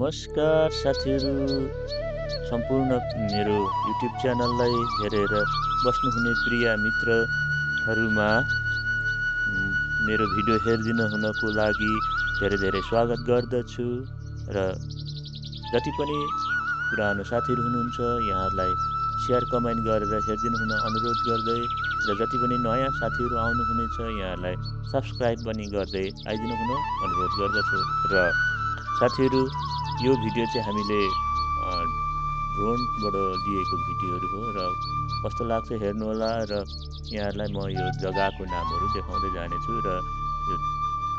नमस्कार साथीहरू। सम्पूर्ण मेरो युट्युब च्यानललाई हेरेर बस्नुहुने प्रिय मित्रहरूमा मेरो भिडियो हेरिदिनु हुनको लागि धेरै धेरै स्वागत गर्दछु र जति पनि पुरानो साथीहरू हुनुहुन्छ यहाँहरूलाई सेयर कमेन्ट गरेर हेरिदिनु हुन अनुरोध गर्दै र जति पनि नयाँ साथीहरू आउनुहुनेछ यहाँहरूलाई सब्सक्राइब पनि गर्दै आइदिनु हुन अनुरोध गर्दछु र साथीहरू यो भिडियो चाहिँ हामीले ड्रोनबाट लिएको भिडियोहरू हो र कस्तो लाग्छ हेर्नुहोला र यहाँहरूलाई म यो जग्गाको नामहरू देखाउँदै जानेछु र यो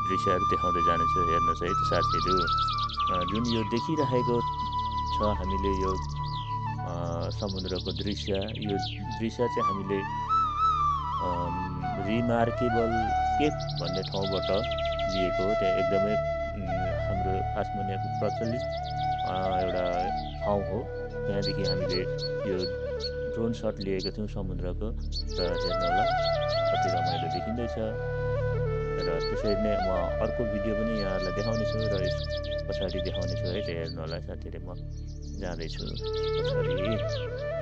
दृश्यहरू देखाउँदै जानेछु हेर्नुहोस् है त साथीहरू। जुन यो देखिरहेको छ हामीले यो समुद्रको दृश्य यो दृश्य चाहिँ हामीले रिमार्केबल केप भन्ने ठाउँबाट लिएको त्यहाँ एकदमै आसमानियाको प्रचलित एउटा ठाउँ हो। त्यहाँदेखि हामीले यो ड्रोन सट लिएको थियौँ समुद्रको र हेर्नु होला कति रमाइलो देखिँदैछ। र त्यसरी नै म अर्को भिडियो पनि यहाँहरूलाई देखाउनेछु र यस पछाडि देखाउनेछु है त्यो हेर्नु होला साथीहरू म जाँदैछु पछाडि।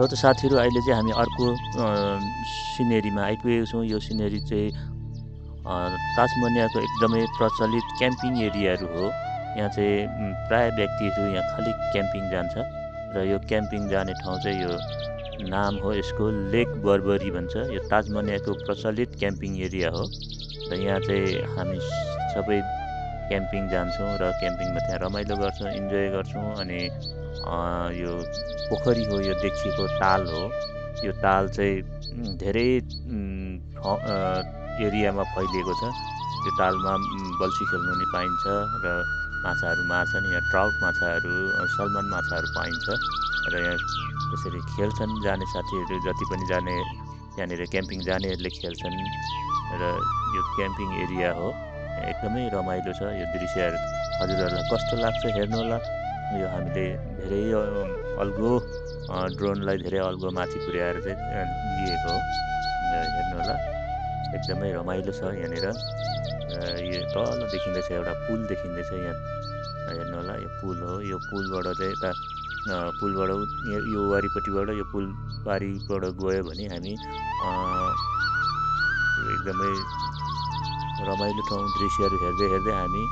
ल त साथीहरू अहिले चाहिँ हामी अर्को सिनेरीमा आइपुगेको छौँ। यो सिनेरी चाहिँ ताजमनियाको एकदमै प्रचलित क्याम्पिङ एरियाहरू हो। यहाँ चाहिँ प्राय व्यक्तिहरू यहाँ खालि क्याम्पिङ जान्छ र यो क्याम्पिङ जाने ठाउँ चाहिँ यो नाम हो यसको लेक बर्बरी भन्छ। यो ताजमनियाको प्रचलित क्याम्पिङ एरिया हो र यहाँ चाहिँ हामी सबै क्याम्पिङ जान्छौँ र क्याम्पिङमा त्यहाँ रमाइलो गर्छौँ इन्जोय गर्छौँ अनि यो पोखरी हो यो देखिएको ताल हो। यो ताल चाहिँ धेरै एरियामा फैलिएको छ। यो तालमा बल्छी खेल्नु नि पाइन्छ र माछाहरू मार्छन् यहाँ ट्राउट माछाहरू सलमान माछाहरू पाइन्छ। र यहाँ त्यसरी खेल्छन् जाने साथीहरू जति पनि जाने त्यहाँनिर क्याम्पिङ जानेहरूले खेल्छन्। र यो क्याम्पिङ एरिया हो। एकदमै रमाइलो छ। यो दृश्यहरू हजुरहरूलाई कस्तो लाग्छ हेर्नुहोला यो हामीले धेरै अल्गो ड्रोनलाई धेरै अल्गो माथि पुर्याएर चाहिँ लिएको हो। हेर्नुहोला एकदमै रमाइलो छ यहाँनिर। यो तल देखिँदैछ एउटा पुल देखिँदैछ यहाँ। हेर्नु होला यो पुल हो। यो पुलबाट चाहिँ यता पुलबाट यो वारिपट्टिबाट यो पुल पारिबाट गयो भने हामी एकदमै रमाइलो ठाउँ दृश्यहरू हेर्दै हेर्दै हामी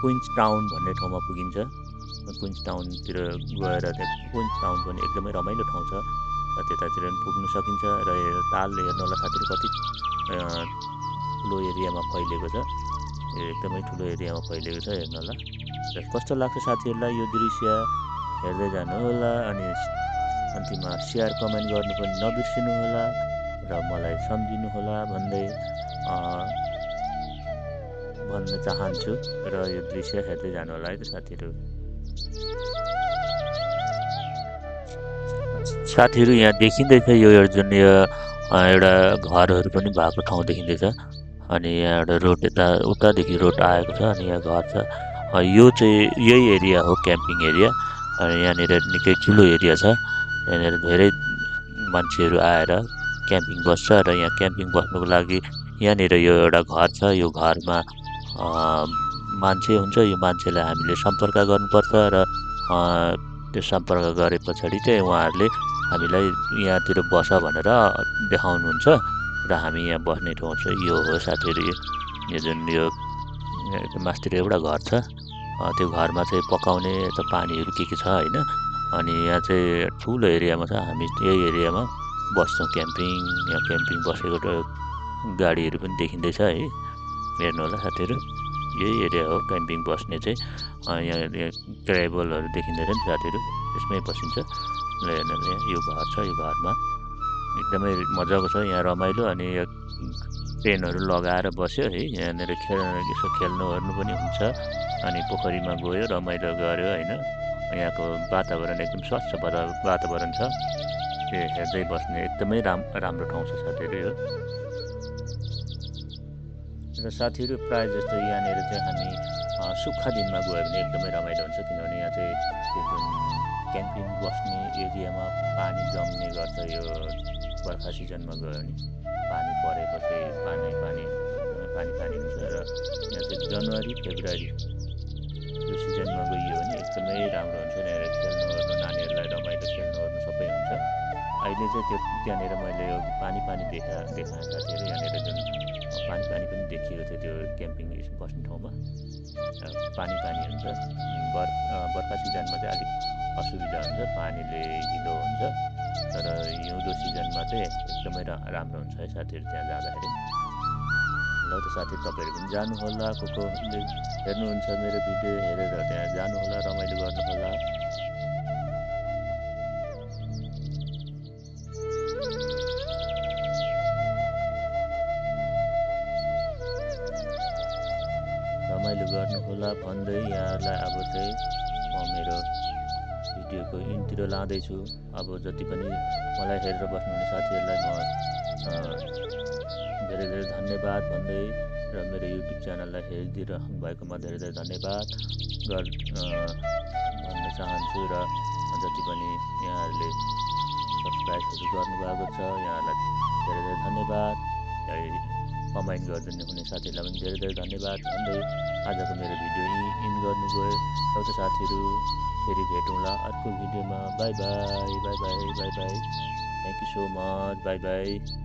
क्विन्स टाउन भन्ने ठाउँमा पुगिन्छ। क्विन्स टाउनतिर गएर त्यहाँ क्विन्स टाउन पनि एकदमै रमाइलो ठाउँ छ। र त्यतातिर पनि पुग्नु सकिन्छ र ताल हेर्नु होला साथीहरू कति ठुलो एरियामा फैलिएको छ। एकदमै ठुलो एरियामा फैलिएको छ हेर्नु होला। र कस्तो लाग्छ साथीहरूलाई यो दृश्य? हेर्दै जानु होला अनि अन्तिममा सेयर कमेन्ट गर्नु पनि नबिर्सिनु होला र मलाई सम्झिनु होला भन्दै भन्न चाहन्छु र यो दृश्य हेर्दै जानु होला है त साथीहरू। साथीहरू यहाँ देखिँदैछ यो जुन यो एउटा घरहरू पनि भएको ठाउँ देखिँदैछ। अनि यहाँ एउटा रोड यता उतादेखि रोड आएको छ अनि यहाँ घर छ। यो चाहिँ यही एरिया हो क्याम्पिङ एरिया। अनि यहाँनिर निकै ठुलो एरिया छ। यहाँनिर धेरै मान्छेहरू आएर क्याम्पिङ बस्छ र यहाँ क्याम्पिङ बस्नुको लागि यहाँनिर यो एउटा घर छ। यो घरमा मान्छे हुन्छ यो मान्छेलाई हामीले सम्पर्क गर्नुपर्छ र त्यो सम्पर्क गरे पछाडि चाहिँ उहाँहरूले हामीलाई यहाँतिर बस भनेर देखाउनुहुन्छ र हामी यहाँ बस्ने ठाउँ चाहिँ यो हो साथीहरू यो जुन यो मास्तिर एउटा घर छ त्यो घरमा चाहिँ पकाउने त पानीहरू के के छ होइन अनि यहाँ चाहिँ ठुलो एरियामा छ हामी यही एरियामा बस्छौँ क्याम्पिङ यहाँ क्याम्पिङ बसेको गाडीहरू पनि देखिँदैछ है। हेर्नु होला साथीहरू। यही एरिया हो क्याम्पिङ बस्ने चाहिँ। यहाँ ट्राइबलहरू देखिँदैन नि साथीहरू। त्यसमै बसिन्छ। ल हेर्नु यो घर छ यो घरमा एकदमै मजाको छ यहाँ रमाइलो अनि टेन्टहरू लगाएर बस्यो है। यहाँनिर खेल यसो खेल्नु ओर्नु पनि हुन्छ। अनि पोखरीमा गयो रमाइलो गऱ्यो होइन। यहाँको वातावरण एकदम स्वच्छ वातावरण छ। त्यो हेर्दै बस्ने एकदमै राम राम्रो ठाउँ छ साथीहरू यो। र साथीहरू प्रायः जस्तो यहाँनिर चाहिँ हामी सुक्खा दिनमा गयो भने एकदमै रमाइलो हुन्छ किनभने यहाँ चाहिँ जुन क्याम्पिङ बस्ने एरियामा पानी जम्ने गर्छ यो बर्खा सिजनमा गयो भने पानी परेपछि पानी पानी पानी पानी हुन्छ र यहाँ चाहिँ जनवरी फेब्रुअरी यो सिजनमा गइयो भने एकदमै राम्रो हुन्छ यहाँनिर खेल्नुहरू नानीहरूलाई रमाइलो खेल्नुहरू सबै हुन्छ। अहिले चाहिँ त्यो त्यहाँनिर मैले यो पानी पानी देखा देखाएँ साथीहरू यहाँनिर जुन पानी पानी पनि देखिएको थियो त्यो क्याम्पिङ बस्ने ठाउँमा। पानी पानी हुन्छ बर बर्खा सिजनमा चाहिँ अलिक असुविधा हुन्छ पानीले हिलो हुन्छ तर हिउँदो सिजनमा चाहिँ एकदमै राम्रो हुन्छ है साथीहरू त्यहाँ जाँदाखेरि। ल त साथी तपाईँहरू पनि जानुहोला को कोले हेर्नुहुन्छ मेरो भिडियो हेरेर त्यहाँ जानुहोला रमाइलो गर्नुहोला। रमाइलो गर्नुहोला भन्दै यहाँलाई अब चाहिँ म मेरो भिडियोको इन्तिर लाँदैछु। अब जति पनि मलाई हेरेर बस्नुहुने साथीहरूलाई म धेरै धेरै धन्यवाद भन्दै र मेरो युट्युब च्यानललाई हेरिदिइरहनु भएकोमा धेरै धेरै धन्यवाद गर भन्न चाहन्छु र जति पनि यहाँहरूले सब्सक्राइबहरू गर्नुभएको छ यहाँलाई धेरै धेरै धन्यवाद। कमेन्ट गरिदिनु हुने साथीहरूलाई पनि धेरै धेरै धन्यवाद। भन्दै आजको मेरो भिडियो इन गर्नु गयो एउटा साथीहरू फेरि भेटौँला अर्को भिडियोमा। Bye bye bye bye bye bye. Thank you so much bye bye.